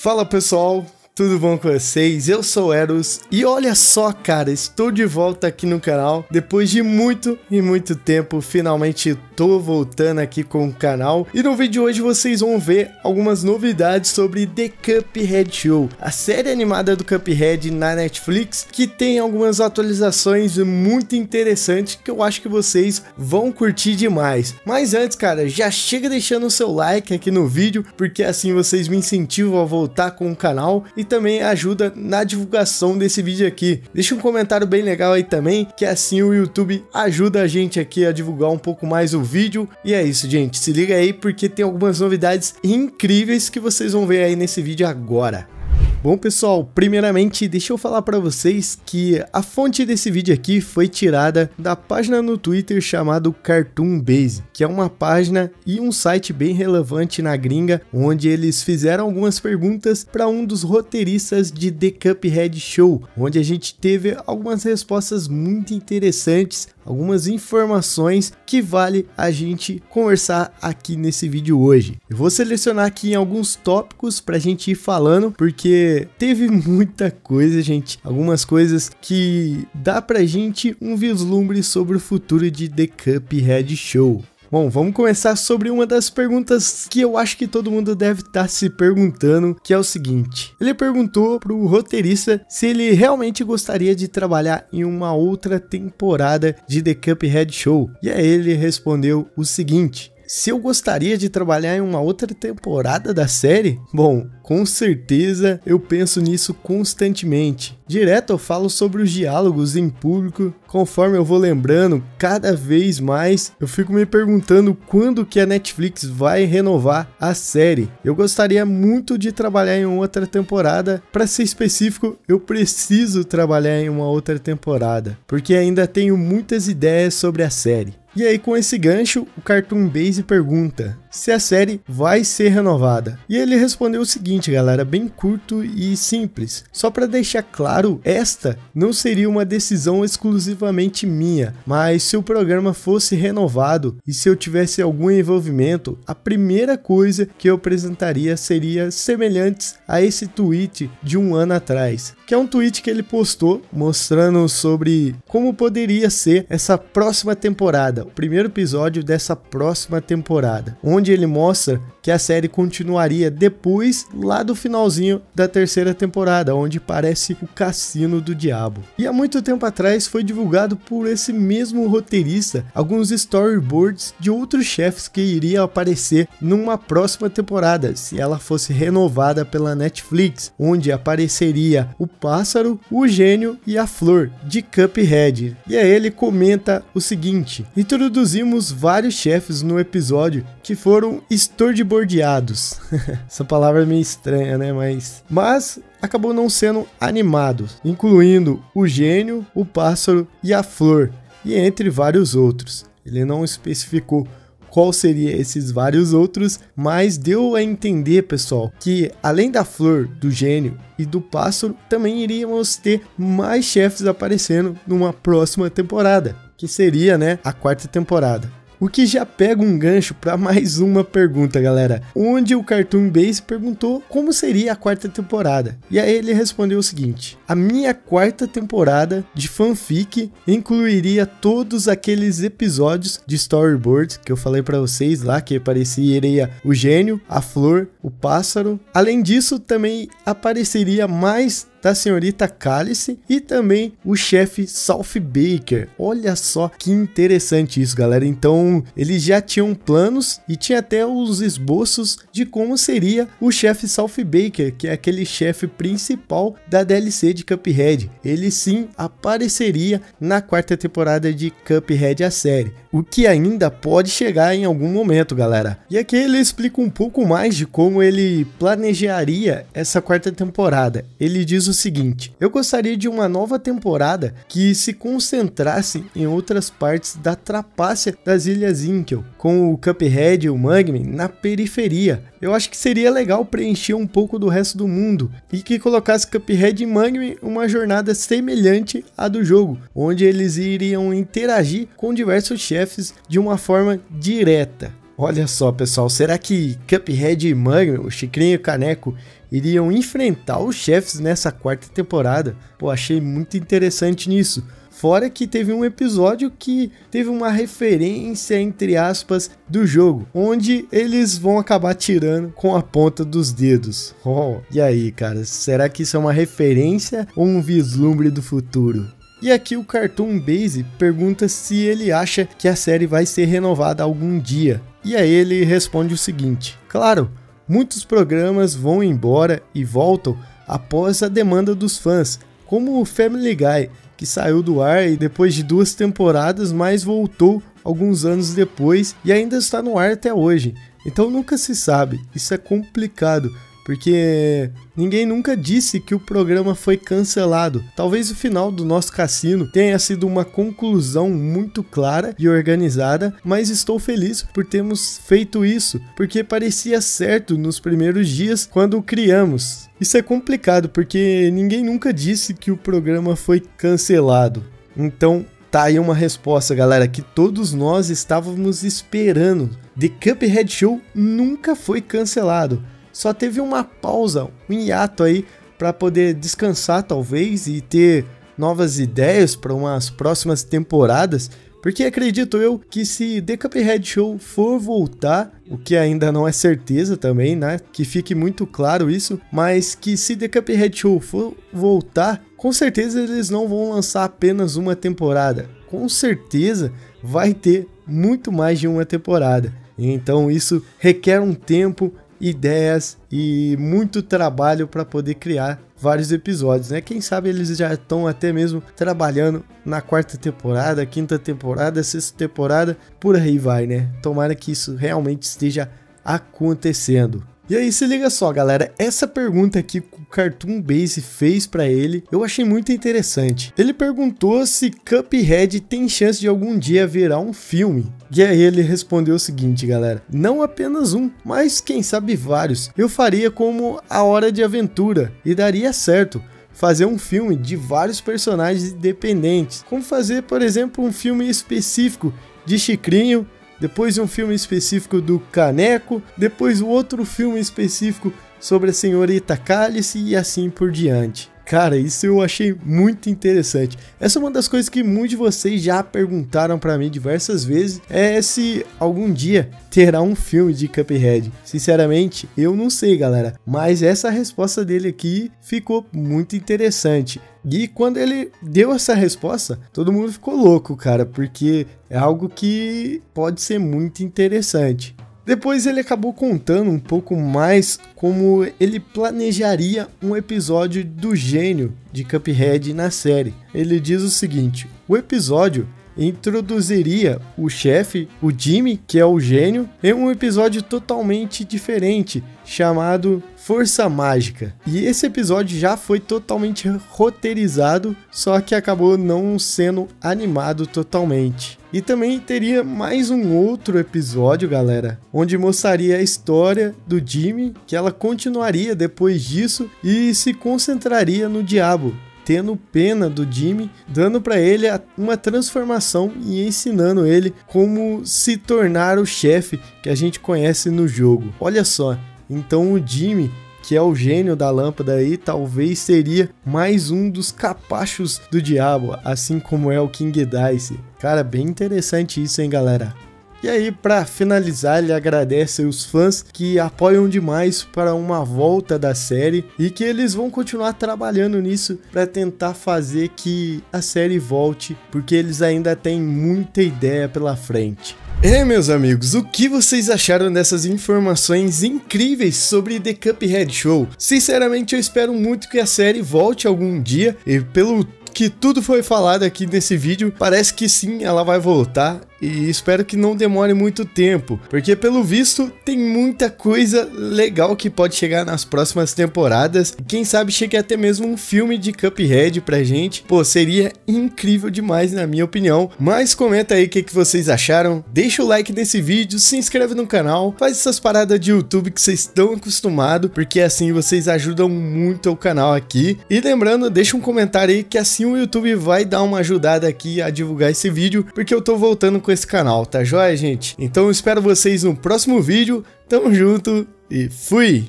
Fala pessoal, tudo bom com vocês? Eu sou Eros e olha só, cara, estou de volta aqui no canal depois de muito e muito tempo. Finalmente tô voltando aqui com o canal e no vídeo de hoje vocês vão ver algumas novidades sobre The Cuphead Show, a série animada do Cuphead na Netflix que tem algumas atualizações muito interessantes que eu acho que vocês vão curtir demais. Mas antes, cara, já chega deixando o seu like aqui no vídeo porque assim vocês me incentivam a voltar com o canal e também ajuda na divulgação desse vídeo aqui. Deixa um comentário bem legal aí também, que assim o YouTube ajuda a gente aqui a divulgar um pouco mais o vídeo. E é isso, gente. Se liga aí porque tem algumas novidades incríveis que vocês vão ver aí nesse vídeo agora. Bom pessoal, primeiramente deixa eu falar para vocês que a fonte desse vídeo aqui foi tirada da página no Twitter chamado Cartoon Base, que é uma página e um site bem relevante na gringa, onde eles fizeram algumas perguntas para um dos roteiristas de The Cuphead Show, onde a gente teve algumas respostas muito interessantes algumas informações que vale a gente conversar aqui nesse vídeo hoje. Eu vou selecionar aqui alguns tópicos para a gente ir falando, porque teve muita coisa, gente, algumas coisas que dá pra gente um vislumbre sobre o futuro de The Cuphead Show. Bom, vamos começar sobre uma das perguntas que eu acho que todo mundo deve estar tá se perguntando, que é o seguinte. Ele perguntou pro roteirista se ele realmente gostaria de trabalhar em uma outra temporada de The Cuphead Show. E aí ele respondeu o seguinte: se eu gostaria de trabalhar em uma outra temporada da série? Bom, com certeza eu penso nisso constantemente. Direto eu falo sobre os diálogos em público, conforme eu vou lembrando, cada vez mais eu fico me perguntando quando que a Netflix vai renovar a série. Eu gostaria muito de trabalhar em outra temporada, para ser específico, eu preciso trabalhar em uma outra temporada, porque ainda tenho muitas ideias sobre a série. E aí, com esse gancho, o Cartoon Base pergunta: se a série vai ser renovada. E ele respondeu o seguinte, galera, bem curto e simples. Só para deixar claro, esta não seria uma decisão exclusivamente minha, mas se o programa fosse renovado e se eu tivesse algum envolvimento, a primeira coisa que eu apresentaria seria semelhantes a esse tweet de um ano atrás, que é um tweet que ele postou mostrando sobre como poderia ser essa próxima temporada, o primeiro episódio dessa próxima temporada, onde ele mostra que a série continuaria depois, lá do finalzinho da terceira temporada, onde parece o cassino do diabo. E há muito tempo atrás foi divulgado por esse mesmo roteirista alguns storyboards de outros chefes que iriam aparecer numa próxima temporada, se ela fosse renovada pela Netflix, onde apareceria o pássaro, o gênio e a flor de Cuphead. E aí ele comenta o seguinte: introduzimos vários chefes no episódio que foram storyboards bordeados. Essa palavra é meio estranha, né? Mas, mas acabou não sendo animado, incluindo o gênio, o pássaro e a flor, e entre vários outros. Ele não especificou qual seria esses vários outros, mas deu a entender, pessoal, que além da flor, do gênio e do pássaro, também iríamos ter mais chefes aparecendo numa próxima temporada, que seria, né, a quarta temporada. O que já pega um gancho para mais uma pergunta, galera. Onde o Cartoon Base perguntou como seria a quarta temporada. E aí ele respondeu o seguinte: A minha quarta temporada de fanfic incluiria todos aqueles episódios de storyboards que eu falei para vocês lá que apareceria o gênio, a flor, o pássaro. Além disso, também apareceria mais da senhorita Cálice e também o chefe South Baker. Olha só que interessante isso, galera. Então, eles já tinham planos e tinha até os esboços de como seria o chefe South Baker, que é aquele chefe principal da DLC de Cuphead. Ele sim apareceria na quarta temporada de Cuphead a série, o que ainda pode chegar em algum momento, galera. E aqui ele explica um pouco mais de como ele planejaria essa quarta temporada. Ele diz o seguinte: eu gostaria de uma nova temporada que se concentrasse em outras partes da trapácia das Ilhas Inkel, com o Cuphead e o Mugman na periferia. Eu acho que seria legal preencher um pouco do resto do mundo e que colocasse Cuphead e Mugman uma jornada semelhante à do jogo, onde eles iriam interagir com diversos chefes de uma forma direta. Olha só, pessoal, será que Cuphead e o Chicrinho e Caneco, iriam enfrentar os chefes nessa quarta temporada? Pô, achei muito interessante nisso. Fora que teve um episódio que teve uma referência, entre aspas, do jogo, onde eles vão acabar tirando com a ponta dos dedos. Oh, e aí, cara, será que isso é uma referência ou um vislumbre do futuro? E aqui o Cartoon Base pergunta se ele acha que a série vai ser renovada algum dia. E aí ele responde o seguinte: Claro, muitos programas vão embora e voltam após a demanda dos fãs, como o Family Guy, que saiu do ar e depois de duas temporadas, mas voltou alguns anos depois e ainda está no ar até hoje. Então nunca se sabe, isso é complicado, porque ninguém nunca disse que o programa foi cancelado. Talvez o final do nosso cassino tenha sido uma conclusão muito clara e organizada, mas estou feliz por termos feito isso, porque parecia certo nos primeiros dias quando o criamos. Isso é complicado porque ninguém nunca disse que o programa foi cancelado. Então, tá aí uma resposta, galera, que todos nós estávamos esperando. The Cuphead Show nunca foi cancelado. Só teve uma pausa, um hiato aí para poder descansar talvez e ter novas ideias para umas próximas temporadas porque acredito eu que se The Cuphead Show for voltar, o que ainda não é certeza também, né? Que fique muito claro isso, mas que se The Cuphead Show for voltar, com certeza eles não vão lançar apenas uma temporada. Com certeza vai ter muito mais de uma temporada. Então isso requer um tempo, ideias e muito trabalho para poder criar vários episódios, né? Quem sabe eles já estão até mesmo trabalhando na quarta temporada, quinta temporada, sexta temporada, por aí vai, né? Tomara que isso realmente esteja acontecendo. E aí, se liga só, galera, essa pergunta aqui que o Cartoon Base fez para ele, eu achei muito interessante. Ele perguntou se Cuphead tem chance de algum dia virar um filme. E aí ele respondeu o seguinte, galera: Não apenas um, mas quem sabe vários. Eu faria como A Hora de Aventura e daria certo fazer um filme de vários personagens independentes, como fazer, por exemplo, um filme específico de Chicrinho depois um filme específico do Caneco, depois outro filme específico sobre a senhorita Cálice e assim por diante. Cara, isso eu achei muito interessante. Essa é uma das coisas que muitos de vocês já perguntaram para mim diversas vezes, é se algum dia terá um filme de Cuphead. Sinceramente, eu não sei, galera, mas essa resposta dele aqui ficou muito interessante. E quando ele deu essa resposta, todo mundo ficou louco, cara, porque é algo que pode ser muito interessante. Depois ele acabou contando um pouco mais como ele planejaria um episódio do gênio de Cuphead na série. Ele diz o seguinte: o episódio introduziria o chefe, o Jimmy, que é o gênio, em um episódio totalmente diferente, chamado Força Mágica. E esse episódio já foi totalmente roteirizado, só que acabou não sendo animado totalmente. E também teria mais um outro episódio, galera, onde mostraria a história do Jimmy, que ela continuaria depois disso e se concentraria no diabo, tendo pena do Jimmy, dando para ele uma transformação e ensinando ele como se tornar o chefe que a gente conhece no jogo. Olha só, então o Jimmy que é o gênio da lâmpada aí, talvez seria mais um dos capachos do diabo, assim como é o King Dice. Cara, bem interessante isso, hein, galera? E aí, para finalizar, ele agradece os fãs que apoiam demais para uma volta da série e que eles vão continuar trabalhando nisso para tentar fazer que a série volte, porque eles ainda têm muita ideia pela frente. É, meus amigos, o que vocês acharam dessas informações incríveis sobre The Cuphead Show? Sinceramente, eu espero muito que a série volte algum dia e pelo que tudo foi falado aqui nesse vídeo, parece que sim, ela vai voltar e espero que não demore muito tempo, porque pelo visto tem muita coisa legal que pode chegar nas próximas temporadas. Quem sabe chegue até mesmo um filme de Cuphead pra gente. Pô, seria incrível demais na minha opinião. Mas comenta aí o que, que vocês acharam, deixa o like nesse vídeo, se inscreve no canal, faz essas paradas de YouTube que vocês estão acostumados, porque assim vocês ajudam muito o canal aqui. E lembrando, deixa um comentário aí que assim o YouTube vai dar uma ajudada aqui a divulgar esse vídeo, porque eu tô voltando com esse canal, tá joia, gente? Então eu espero vocês no próximo vídeo. Tamo junto e fui!